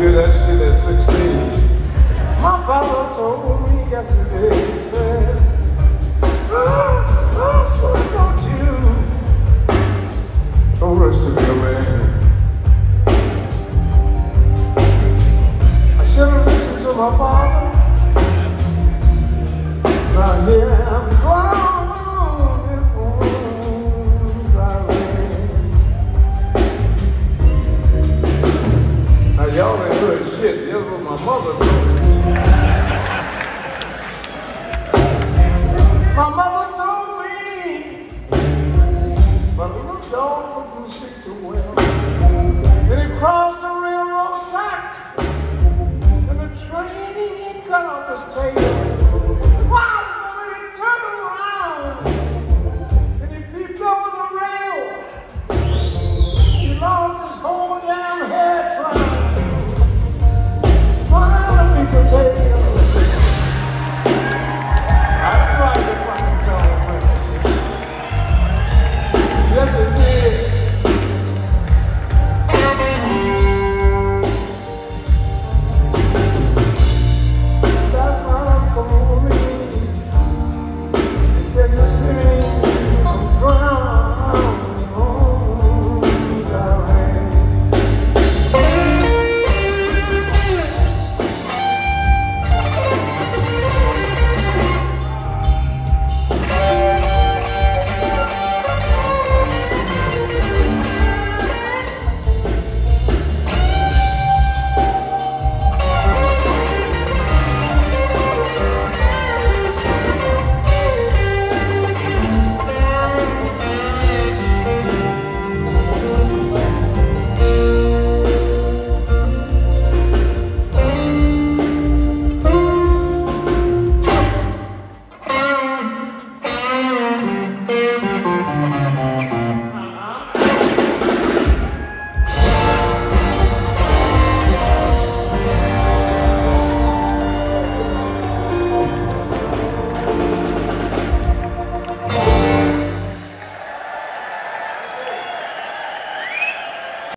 That shit at 16. My father told me yesterday, he said, oh, oh son, don't you? Don't rush to me, man. I should have listened to my father.